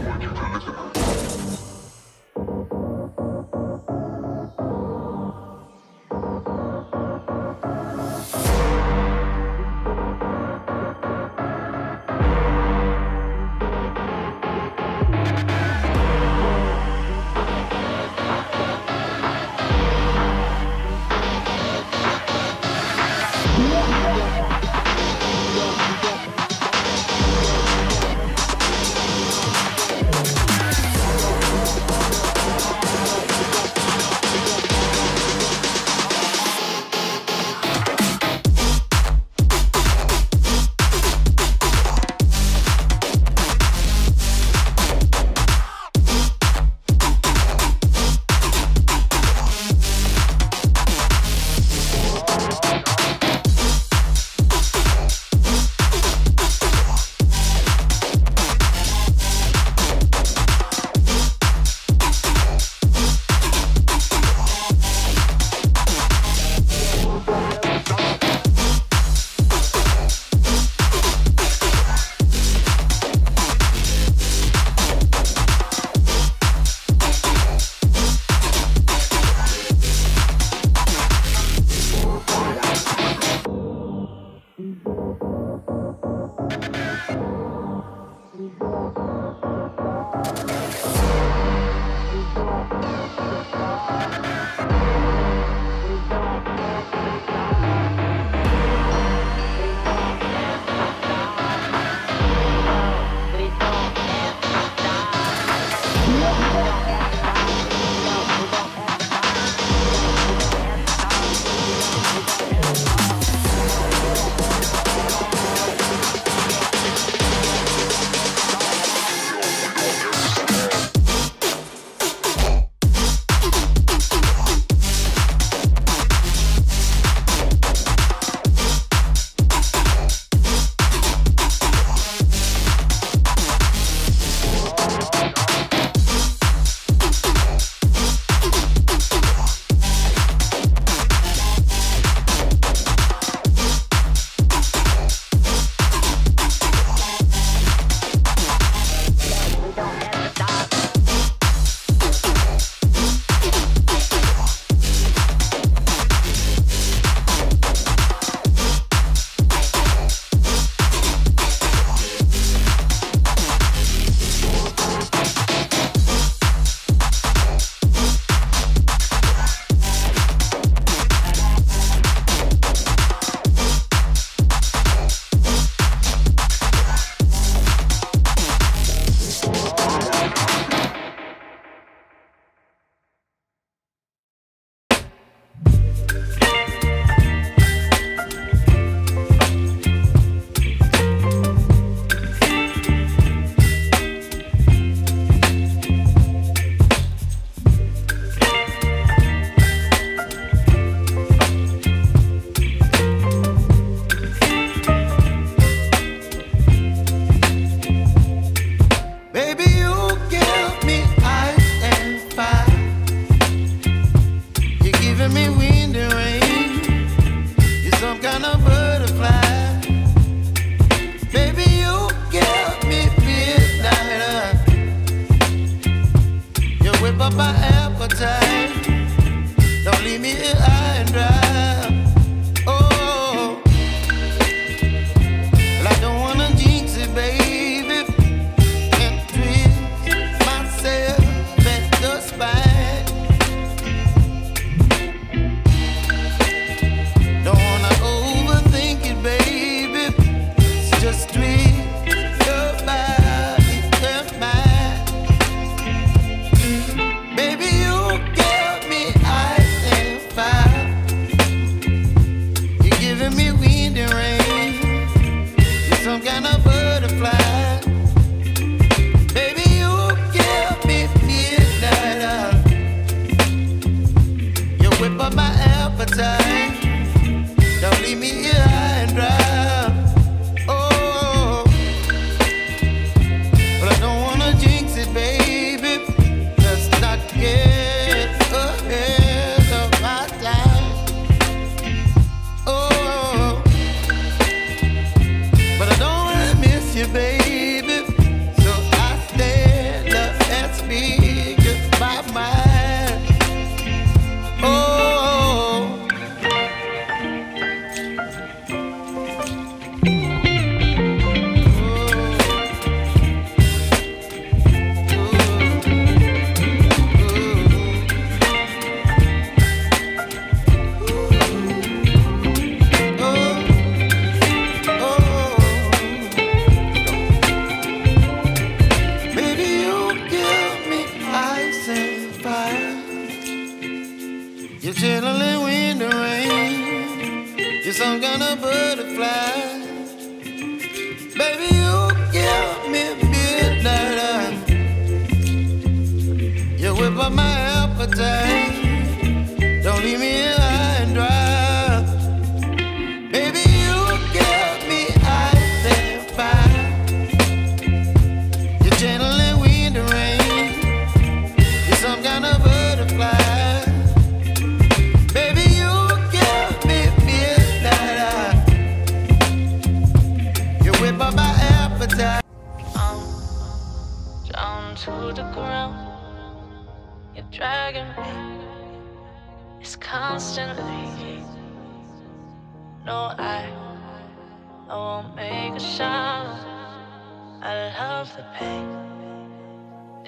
want you to listen.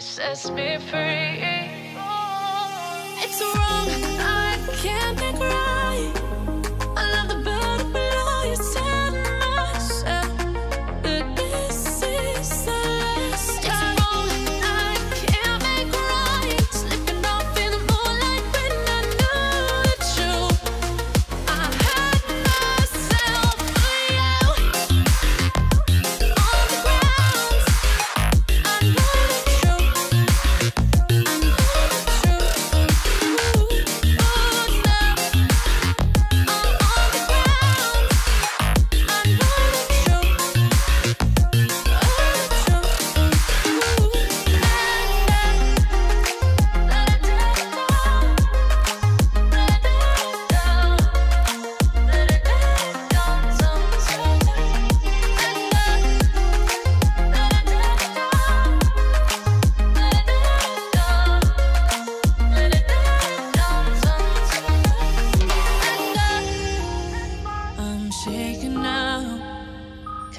Sets me free.